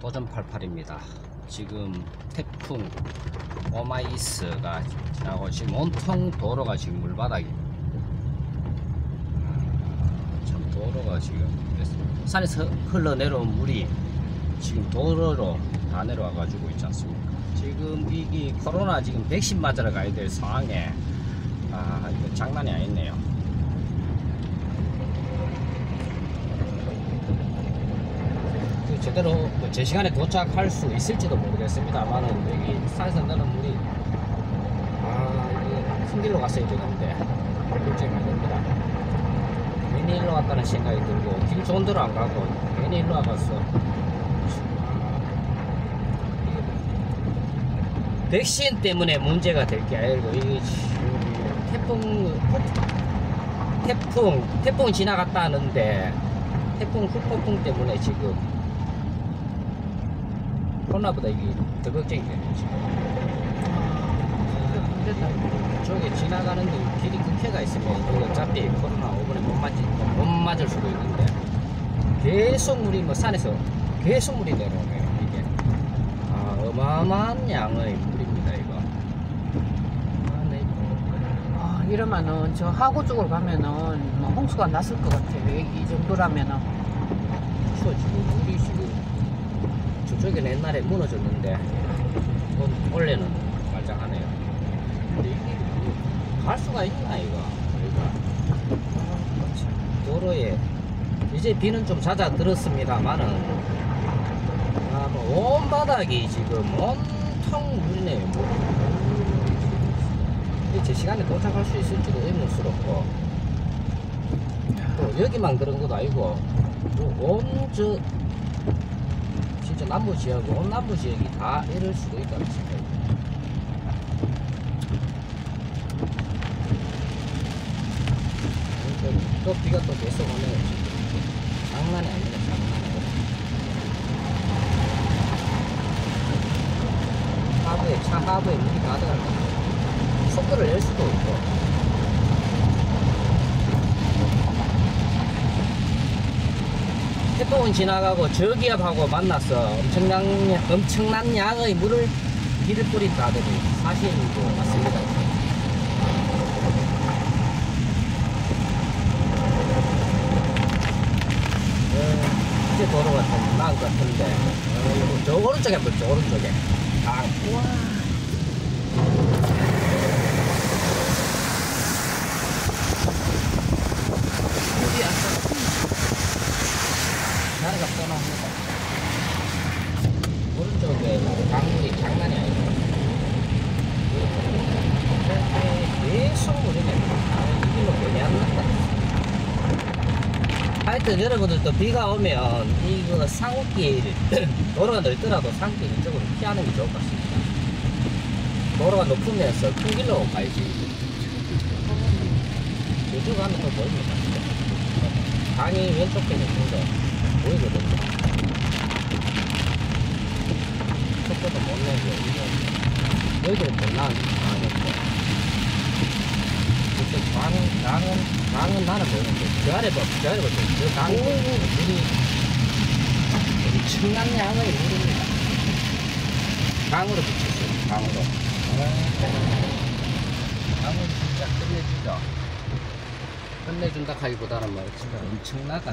도전 88입니다. 지금 태풍 오마이스가 지나고 지금 온통 도로가 지금 물바다 아, 참 도로가 지금 산에서 흘러내려온 물이 지금 도로로 다 내려와 가지고 있지 않습니까? 지금 이게 코로나 지금 백신 맞으러 가야 될 상황에 아 이거 장난이 아니네요. 제대로 뭐제 시간에 도착할 수 있을지도 모르겠습니다만은 여기 산에서 나는 물이 아 이게 큰 길로 갔어야 되는데 걱정이 많이 됩니다. 괜히 일로 왔다는 생각이 들고 길 좋은 데로 안 가고 괜히 일로 와봤어 백신 때문에 문제가 될 게 아니고 지금 태풍 태풍 태풍이 지나갔다는데 태풍 후폭풍 때문에 지금 코로나보다 이게 더 걱정이 되네 지금 저기 지나가는데 길이 끝에가 있으면 이거 어차피 코로나 오번에 못 맞을, 못 맞을 수도 있는데 계속 물이 뭐 산에서 계속 물이 내려오네요 이게 아 어마어마한 양의 물입니다 이거 아, 네. 아, 이러면은 저 하구 쪽으로 가면은 뭐 홍수가 났을 것 같아요. 이 정도라면은. 지금 물이 저쪽에 옛날에 무너졌는데 뭐 원래는 말짱하네요. 근데 이게 뭐갈 수가 있나 이거? 아, 참. 도로에 이제 비는 좀 잦아들었습니다만은. 아뭐온 바닥이 지금 온통 물이네요 물. 제 시간에 도착할 수 있을지도 의문스럽고. 또 여기만 그런 것도 아니고 온저 진짜 남부 지역 온 남부 지역이 다 이럴 수도 생각이 듭니다. 또 비가 또 계속 오네요. 장난이 아니네 장난이 하부에 차 하부에 물이 다 들어갈 거야 속도를 낼 수도 없고 태풍은 지나가고 저기압하고 만났어 엄청난 엄청난 양의 물을 길을 뿌린 다들이 사실인 것 같습니다. 어, 이제 도로가 좀 나은 것 같은데 어, 저 오른쪽에 저 오른쪽에 아, 우와. 물이 아까 나라가 떠납니다. 오른쪽에 강물이 장난이. 하여튼 여러분들도 비가 오면 이거 상호길 도로가 넓더라도 상길 이쪽으로 피하는 게 좋을 것 같습니다. 도로가 높으면서 큰 길로 가야지. 저쪽 가면 또 보입니다. 강이 왼쪽 편에 있는데 보이거든요. 속도도 못 내고, 나가는 상황이었고. 그때 강은, 강은, 강은 나는 보이는데, 저 아래 봐, 저 아래 봐, 저 강, 물이, 엄청난 양의 물입니다. 강으로 비쳤어요, 강으로. 강은 진짜 끝내주죠. 끝내준다 하기보다는 뭐 진짜 엄청나다.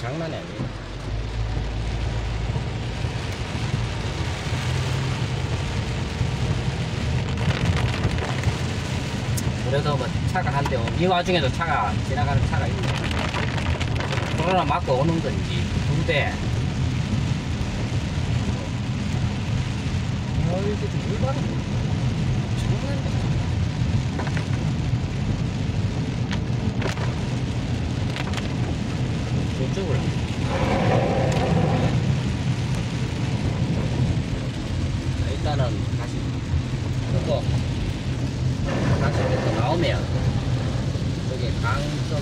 장난이 아니에요. 그래도 뭐 차가 한 대, 이 와중에도 차가, 지나가는 차가 있네. 코로나 맞고 오는 건지, 두 대. 어, 이게 좀 물바람.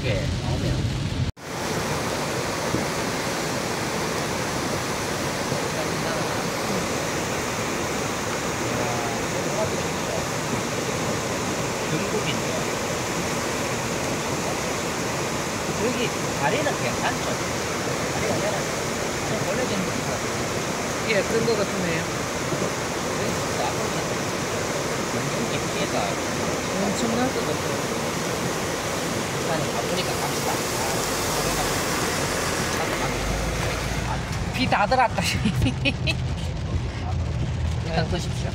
이렇게 나오면 여기 다리는 괜찮죠? 다리가 내려 벌려지는 거 예, 쓴 거 같으네요. 네, 여기 앞으로 엄청 깊이에다 엄청날 일단은 바쁘니까 갑시다. 비 다 들었다. 일단 드십시오.